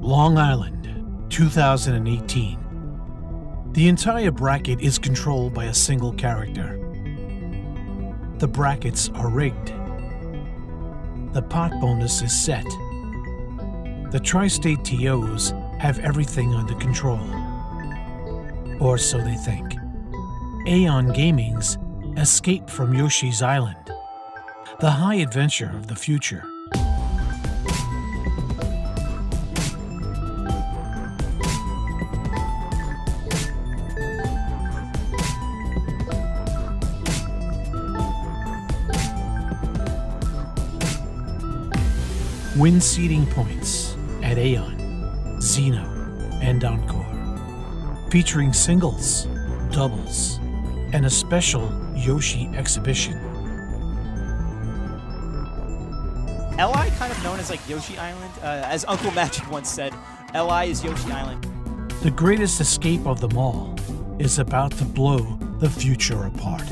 Long Island, 2018. The entire bracket is controlled by a single character. The brackets are rigged. The pot bonus is set. The tri state TOs have everything under control. Or so they think. AON Gaming's Escape from Yoshi's Island, the high adventure of the future. Win seeding points at AON, Xeno, and Encore, featuring singles, doubles, and a special Yoshi exhibition. LI kind of known as like Yoshi Island, uh, as Uncle Magic once said. LI is Yoshi Island. The greatest escape of them all is about to blow the future apart.